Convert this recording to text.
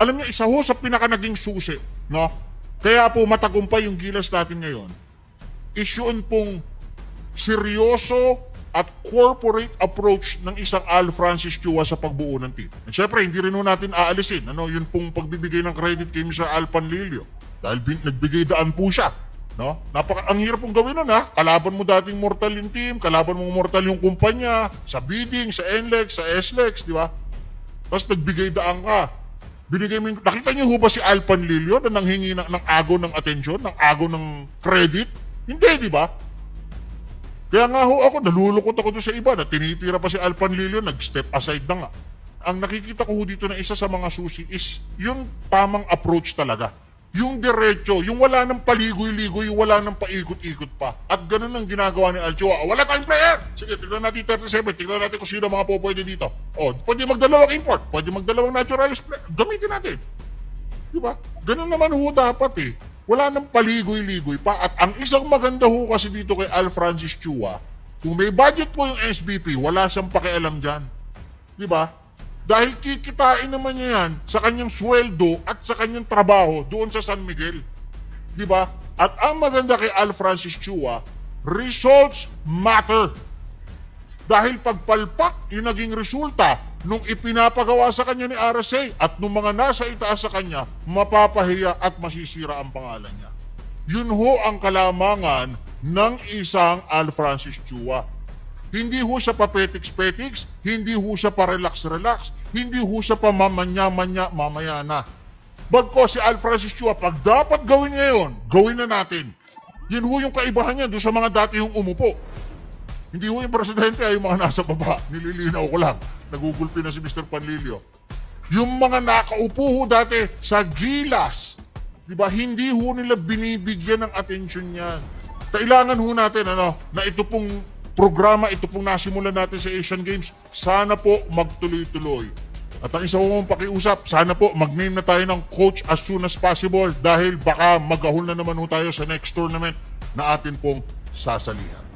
alam niyo, isa ho sa pinaka naging susi, no? Kaya po matagumpay yung gilas natin ngayon, is yun pong seryoso at corporate approach ng isang Al Francis Chua sa pagbuo ng team. And syempre, hindi rin natin aalisin, ano, yun pong pagbibigay ng credit kay Mr. Al Panlilio. Dahil bin, nagbigay daan po siya. No? Napaka, ang hirap pong gawin nun ha. Kalaban mo dating mortal yung team, kalaban mo mortal yung kumpanya, sa bidding, sa NLEX, sa SLEX, di ba? Tapos nagbigay daan ka. Binigay mo yung, nakita niyo ho ba si Al Panlilio na nanghingi ng, ng agaw ng atensyon, ng agaw ng credit? Hindi, di ba? Kaya nga ho ako, nalulukot ako doon sa iba na tinitira pa si Al Panlilio, nag-step aside na nga. Ang nakikita ko ho dito na isa sa mga susi is yung tamang approach talaga. Yung diretso, yung wala nang paligoy-ligoy, yung wala nang paikot-ikot pa. At ganun ang ginagawa ni Alchua. Oh, wala tayong player! Sige, tignan natin 37, tignan natin kung sino mga po pwede dito. Oh, pwede magdalawang import, pwede magdalawang naturalized player. Gamitin natin. Di ba? Ganun naman ho dapat eh. Wala nang paligoy-ligoy pa. At ang isang maganda ho kasi dito kay Al Francis Chua, kung may budget po yung SBP, wala siyang pakialam dyan. Di ba? Dahil kikitain naman niya yan sa kanyang sweldo at sa kanyang trabaho doon sa San Miguel. Di ba? At ang maganda kay Al Francis Chua, results matter. Dahil pagpalpak yung naging resulta nung ipinapagawa sa kanya ni RSA at nung mga nasa itaas sa kanya, mapapahiya at masisira ang pangalan niya. Yun ho ang kalamangan ng isang Al Francis Chua. Hindi ho siya pa-petiks-petiks, hindi ho siya pa-relax-relax, hindi ho siya pa mamanya-manya, mamaya na. Bagko si Al Francis Chua, pag dapat gawin ngayon, gawin na natin. Yun ho yung kaibahan niya doon sa mga dati yung umupo. Hindi ho yung presidente ay yung mga nasa baba. Nililinaw ko lang. Nagugulpi na si Mr. Panlilio. Yung mga nakaupo ho dati sa gilas. Di ba? Hindi ho nila binibigyan ng atensyon yan. Kailangan ho natin ano, na ito pong programa, ito pong nasimulan natin sa Asian Games, sana po magtuloy-tuloy. At ang isa ko mong pakiusap, sana po mag-name na tayo ng coach as soon as possible dahil baka magahol na naman ho tayo sa next tournament na atin pong sasalihan.